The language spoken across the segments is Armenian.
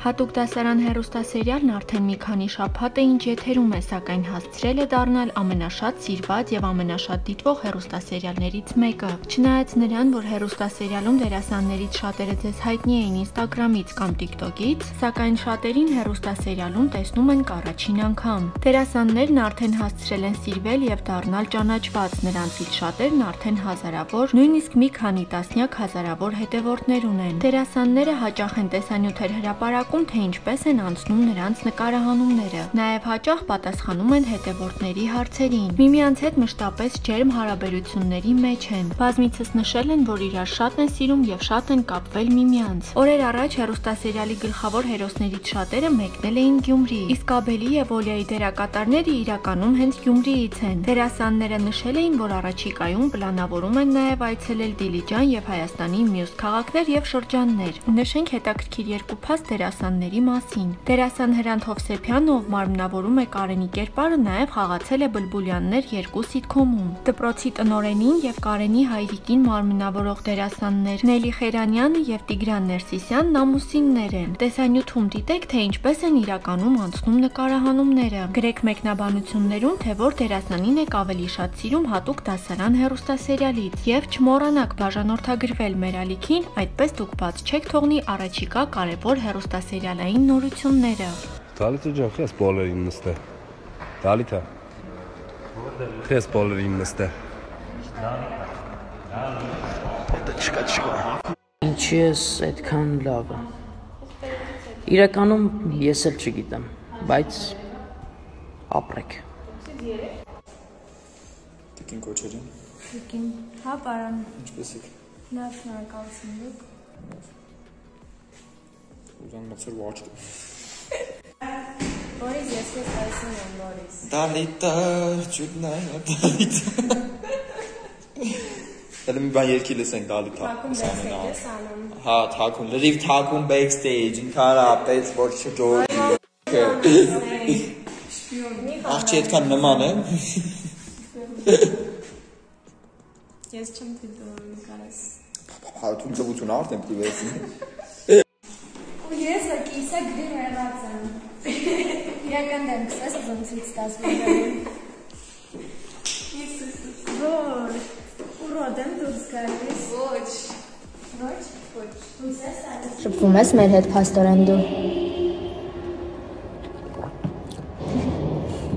Հատուկ դասարան հերոստասերիալն արդեն մի քանի շաբաթ է ինչ եթերում է, սակայն հասցրել է դառնալ ամենաշատ սիրված եւ ամենաշատ դիտվող հերոստասերիալներից մեկը։ Չնայած նրան, որ հերոստասերիալում դերասաններից շատերը ձեզ հայտնի էին Instagram-ից կամ TikTok-ից, սակայն շատերին հերոստասերիալում տեսնում են կառաջին անգամ։ Դերասաններն արդեն հասցրել են սիրվել եւ դառնալ ճանաչված, նրանցից շատերն արդեն հազարավոր, նույնիսկ մի քանի տասնյակ հազարավոր հետևորդներ ունեն։ Դերասանները հաճախ են տեսանյութեր հրապարակում որակում, թե ինչպես են անցնում նրանց նկարահանումները։ Նաև հաճախ պատասխանում են հետևորդների հարցերին։ Միմյանց հետ մշտապես ջերմ հարաբերությունների մեջ են։ Բազմիցս նշել են, որ իրար շատ են սիրում եւ շատ են կապվել միմյանց։ Օրեր առաջ հերոստասերիալի գլխավոր հերոսներից շատերը մեկնել էին Գյումրի, իսկ Աբելի եւ Օլիայի դերակատարները իրականում հենց Գյումրիից են։ Դերասանները նշել էին, որ առաջիկայում պլանավորում են նաև այցելել Դիլիջան եւ Հայաստանի մյուս քաղաքներ եւ շրջաններ։ Նշենք հետաքրքիր երկու փաստ դերասան դերասանների մասին։ Դերասան Հրանտ Հովսեփյանը, ով մարմնավորում է Կարենի կերպարը, նաև խաղացել է Բլբուլյաններ 2 սիթքոմում։ Դպրոցի տնորենին եւ Կարենի հայրիկին մարմնավորող դերասաններ Նելի Խերանյանը եւ Տիգրան Ներսիսյանն ամուսիններ են։ Տեսանյութում դիտեք, թե ինչպես են իրականում անցնում նկարահանումները։ Գրեք մեկնաբանություններում, թե որ դերասանին եք ավելի շատ սիրում հատուկ դասարան հերոստասերիալից եւ չմոռանաք բաժանորդագրվել մեր ալիքին, այդպես դուք բաց չեք թողնի առաջիկա կարևոր հերոստասերիալ սերիալային նորությունները։ Դալիթը ջան, խես բոլերին նստե։ Դալիթը։ Խես բոլերին նստե։ Դա չկա չկա։ Ինչի ես այդքան լավը։ Իրականում ես էլ չգիտեմ, բայց ապրեք։ Տիկին կոչերին։ Տիկին, հա, պարան։ Ինչպես եք։ Լավ, շնորհակալություն դուք։ Ուզան մցր watch։ Բորիս, ես քեզ տեսնում եմ, Բորիս։ Դալիտա, ճուտնա, դալիտա։ Դե մի բան երկի լսենք դալիտա։ Թակում բեքստեյջ ես անում։ Հա, թակում, լրիվ թակում backstage, ինքանապեց, որ չջոյի։ Աղջի այդքան նման է։ Ես չեմ դիտում նկարես։ Հա, դու ծվություն արդեն պիտի վերցնի։ Ու կիսա գրի մեռած եմ։ Իրական դեմքս ես ուզում ցույց տաս մենքին։ Որ, ուրոդ եմ դուրս գալիս։ Ոչ։ Ոչ։ Ոչ։ Դուրս ես տալիս։ Շփվում ես մեր հետ փաստորեն դու։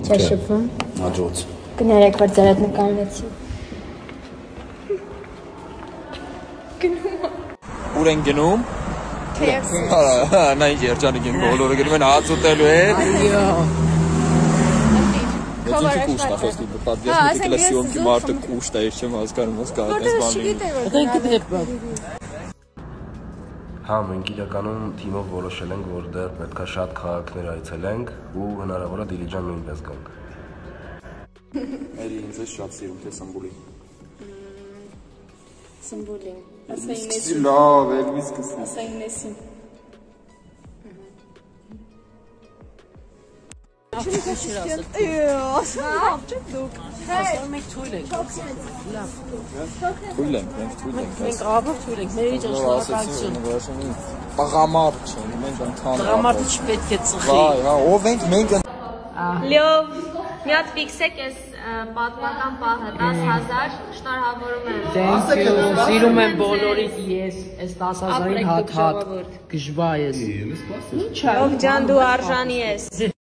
Չես շփվում։ Հաջոց։ Կներեք, որ ձեր հետ նկարվեցի։ Ուր են գնում։ Հա, հա, նա ինչ երջանիկ են բոլորը գնում են հաց ուտելու է։ Ոչ ինչ կուշտ է խոսքի, պատվես մի դեկլա սիոմքի մարդը կուշտ է, ես չեմ հասկանում, ոնց կա այդպես բան լինի։ Դենք դեպը։ Հա, մենք իրականում թիմով որոշել ենք, որ դեռ պետքա շատ քաղաքներ այցելենք ու հնարավոր է Դիլիջան նույնպես գանք։ Էլի ինձ է շատ սիրում թե Սամբուլի։ Սիմվոլին։ Սկսի լավ, ելվի սկսի։ Ասային մեսին։ Ասում եք թույլ եք։ Թույլ ենք, մենք թույլ ենք։ Մենք աբր թույլ ենք, մեր իջ շնորհակալություն։ Ասացին, պղամարդ չեն, մենք ընդհանուր։ Դրամարտը չպետք է ծխի։ Վայ, հա, ով ենք մենք Լյով, մի հատ ֆիքսեք այս պատմական պահը 10000 շնորհավորում եմ։ Thank you։ Սիրում եմ բոլորիդ ես, այս 10000-ին հատ հատ գժվա ես։ Ով ջան դու արժանի ես։